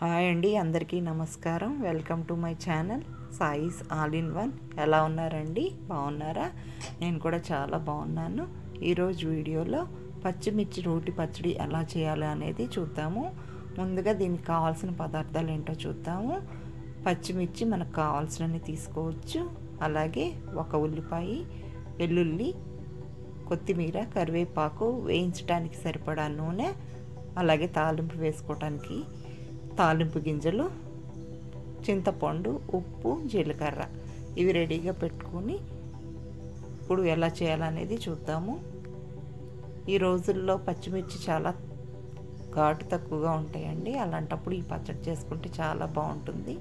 Hi అండి అందరికీ నమస్కారం. Welcome to my channel Sai's all in one. ఎలా ఉన్నారండి? బాగున్నారా? నేను కూడా చాలా బాగున్నాను. ఈరోజు వీడియోలో పచ్చిమిర్చి రోటి పచ్చడి ఎలా చేయాలి అనేది చూద్దాము. ముందుగా దీనికి కావాల్సిన పదార్థాలు ఏంటో చూద్దాము. పచ్చిమిర్చి మనకు కావాల్సినవి తీసుకోవచ్చు. అలాగే ఒక ఉల్లిపాయ వెల్లుల్లి కొత్తిమీర కరివేపాకు వేయించడానికి సరిపడా నూనె అలాగే తాలింపు వేసుకోవడానికి తాలింపు గింజలు చింతపండు ఉప్పు జీలకర్ర. ఇవి రెడీగా పెట్టుకొని ఇప్పుడు ఎలా చేయాలనేది చూద్దాము. ఈ రోజుల్లో పచ్చిమిర్చి చాలా ఘాటు తక్కువగా ఉంటాయండి. అలాంటప్పుడు ఈ పచ్చడి చేసుకుంటే చాలా బాగుంటుంది.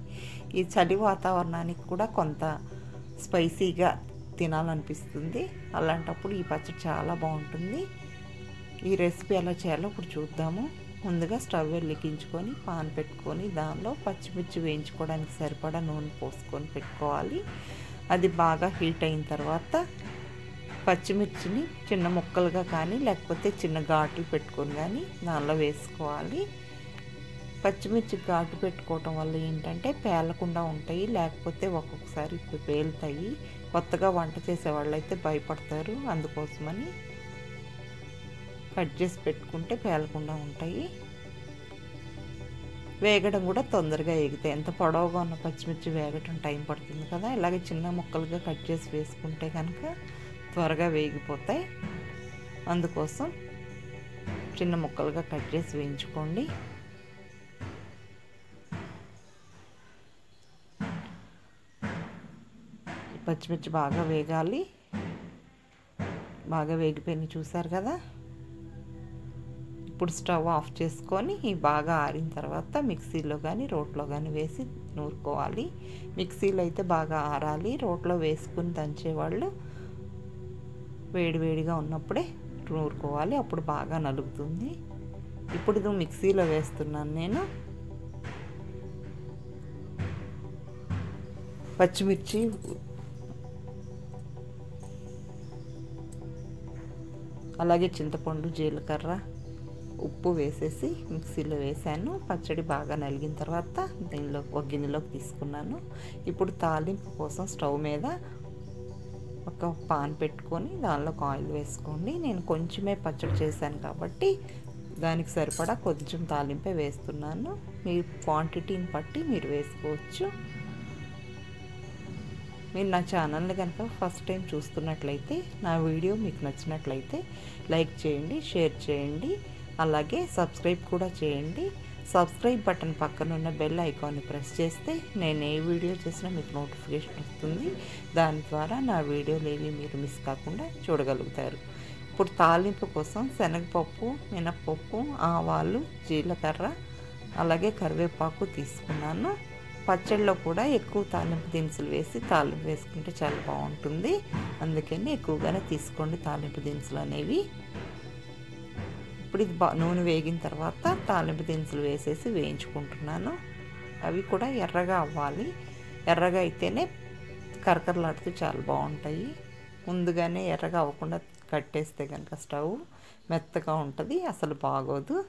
ఈ చలి వాతావరణానికి కూడా కొంత స్పైసీగా తినాలనిపిస్తుంది. అలాంటప్పుడు ఈ పచ్చడి చాలా బాగుంటుంది. ఈ రెసిపీ ఎలా చేయాలో ఇప్పుడు చూద్దాము. ముందుగా స్టవ్ వెలిగించుకొని పాన్ పెట్టుకొని దానిలో పచ్చిమిర్చి వేయించుకోవడానికి సరిపడా నూనె పోసుకొని పెట్టుకోవాలి. అది బాగా హీట్ అయిన తర్వాత పచ్చిమిర్చిని చిన్న ముక్కలుగా కానీ లేకపోతే చిన్న ఘాట్లు పెట్టుకొని కానీ దానిలో వేసుకోవాలి. పచ్చిమిర్చి ఘాటు పెట్టుకోవటం వల్ల ఏంటంటే పేలకుండా ఉంటాయి లేకపోతే ఒక్కొక్కసారి పేలుతాయి. కొత్తగా వంట చేసేవాళ్ళు అయితే భయపడతారు అందుకోసమని కట్ చేసి పెట్టుకుంటే పేలకుండా ఉంటాయి. వేగడం కూడా తొందరగా ఎగుతాయి. ఎంత పొడవుగా ఉన్న పచ్చిమిర్చి వేగటం టైం పడుతుంది కదా. ఇలాగే చిన్న ముక్కలుగా కట్ చేసి వేసుకుంటే కనుక త్వరగా వేగిపోతాయి. అందుకోసం చిన్న ముక్కలుగా కట్ చేసి వేయించుకోండి. పచ్చిమిర్చి బాగా వేగాలి. బాగా వేగిపోయినాయి చూసారు కదా. ఇప్పుడు స్టవ్ ఆఫ్ చేసుకొని బాగా ఆరిన తర్వాత మిక్సీలో కానీ రోట్లో కానీ వేసి నూరుకోవాలి. మిక్సీలో అయితే బాగా ఆరాలి. రోట్లో వేసుకుని దంచేవాళ్ళు వేడివేడిగా ఉన్నప్పుడే నూరుకోవాలి. అప్పుడు బాగా నలుగుతుంది. ఇప్పుడు ఇది మిక్సీలో వేస్తున్నాను నేను. పచ్చిమిర్చి అలాగే చింతపండు జీలకర్ర ఉప్పు వేసేసి మిక్సీలో వేసాను. పచ్చడి బాగా నలిగిన తర్వాత దీనిలో ఒక గిన్నెలోకి తీసుకున్నాను. ఇప్పుడు తాలింపు కోసం స్టవ్ మీద ఒక పాన్ పెట్టుకొని దానిలో ఆయిల్ వేసుకోండి. నేను కొంచెమే పచ్చడి చేశాను కాబట్టి దానికి సరిపడా కొంచెం తాలింపే వేస్తున్నాను. మీ క్వాంటిటీని బట్టి మీరు వేసుకోవచ్చు. మీరు నా ఛానల్ని కనుక ఫస్ట్ టైం చూస్తున్నట్లయితే నా వీడియో మీకు నచ్చినట్లయితే లైక్ చేయండి షేర్ చేయండి. అలాగే సబ్స్క్రైబ్ కూడా చేయండి. సబ్స్క్రైబ్ బటన్ పక్కన ఉన్న బెల్ ఐకాన్ని ప్రెస్ చేస్తే నేను ఏ వీడియో చేసినా మీకు నోటిఫికేషన్ వస్తుంది. దాని ద్వారా నా వీడియోలు ఏవి మీరు మిస్ కాకుండా చూడగలుగుతారు. ఇప్పుడు తాలింపు కోసం శనగపప్పు మినప్పప్పు ఆవాలు జీలకర్ర అలాగే కరివేపాకు తీసుకున్నాను. పచ్చళ్ళలో కూడా ఎక్కువ తాలింపు దినుసులు వేసి తాలింపు వేసుకుంటే చాలా బాగుంటుంది. అందుకని ఎక్కువగానే తీసుకోండి తాలింపు దినుసులు అనేవి. ఇప్పుడు ఇది బా నూనె వేగిన తర్వాత తాలింపు దినుసులు వేసేసి వేయించుకుంటున్నాను. అవి కూడా ఎర్రగా అవ్వాలి. ఎర్రగా అయితేనే కరకరలాడుతూ చాలా బాగుంటాయి. ముందుగానే ఎర్రగా అవ్వకుండా కట్టేస్తే కనుక స్టవ్ మెత్తగా ఉంటుంది అసలు బాగోదు.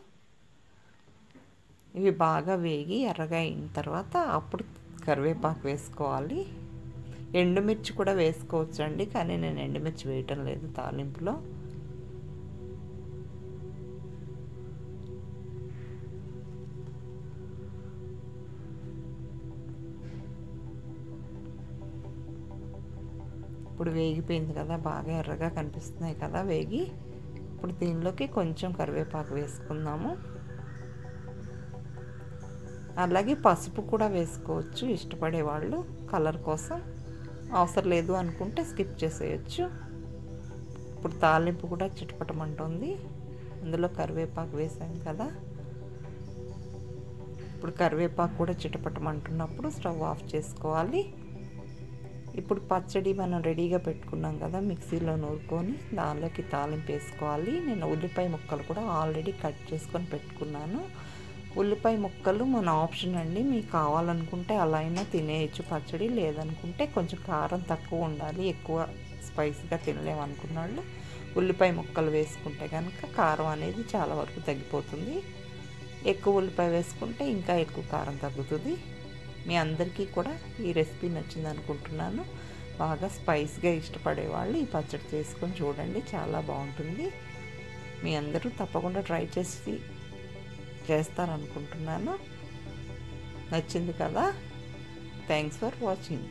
ఇవి బాగా వేగి ఎర్రగా అయిన తర్వాత అప్పుడు కరివేపాకు వేసుకోవాలి. ఎండుమిర్చి కూడా వేసుకోవచ్చు అండి కానీ నేను ఎండుమిర్చి వేయటం లేదు తాలింపులో. ఇప్పుడు వేగిపోయింది కదా బాగా ఎర్రగా కనిపిస్తున్నాయి కదా వేగి ఇప్పుడు దీనిలోకి కొంచెం కరివేపాకు వేసుకుందాము. అలాగే పసుపు కూడా వేసుకోవచ్చు ఇష్టపడే వాళ్ళు కలర్ కోసం. అవసరం లేదు అనుకుంటే స్కిప్ చేసేయచ్చు. ఇప్పుడు తాలింపు కూడా చిటపటమంటుంది అందులో కరివేపాకు వేసాం కదా. ఇప్పుడు కరివేపాకు కూడా చిటపటమంటున్నప్పుడు స్టవ్ ఆఫ్ చేసుకోవాలి. ఇప్పుడు పచ్చడి మనం రెడీగా పెట్టుకున్నాం కదా మిక్సీలో నూరుకొని దానిలోకి తాలింపు వేసుకోవాలి. నేను ఉల్లిపాయ ముక్కలు కూడా ఆల్రెడీ కట్ చేసుకొని పెట్టుకున్నాను. ఉల్లిపాయ ముక్కలు మన ఆప్షన్ అండి. మీకు కావాలనుకుంటే అలా అయినా తినేయచ్చు పచ్చడి లేదనుకుంటే కొంచెం కారం తక్కువ ఉండాలి. ఎక్కువ స్పైసీగా తినలేమనుకున్నాళ్ళు ఉల్లిపాయ ముక్కలు వేసుకుంటే కనుక కారం అనేది చాలా వరకు తగ్గిపోతుంది. ఎక్కువ ఉల్లిపాయ వేసుకుంటే ఇంకా ఎక్కువ కారం తగ్గుతుంది. మీ అందరికీ కూడా ఈ రెసిపీ నచ్చింది అనుకుంటున్నాను. బాగా స్పైస్గా ఇష్టపడే వాళ్ళు ఈ పచ్చడి చేసుకొని చూడండి చాలా బాగుంటుంది. మీ అందరూ తప్పకుండా ట్రై చేసి చేస్తారనుకుంటున్నాను. నచ్చింది కదా? Thanks for watching.